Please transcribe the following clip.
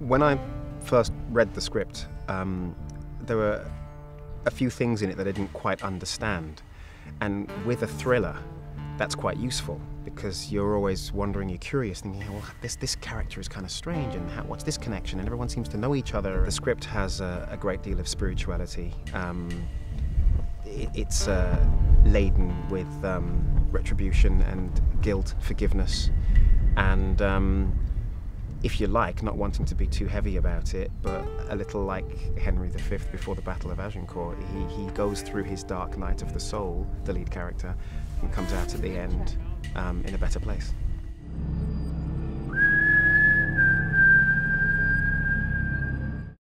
When I first read the script, um, there were a few things in it that I didn't quite understand. And with a thriller, that's quite useful because you're always wondering, you're curious, thinking, well, this, this character is kind of strange, and how, what's this connection? And everyone seems to know each other. The script has a, a great deal of spirituality. Um, it, it's uh, laden with um, retribution and guilt, forgiveness, and um, if you like, not wanting to be too heavy about it, but a little like Henry V before the Battle of Agincourt. He, he goes through his dark night of the soul, the lead character, and comes out at the end um, in a better place.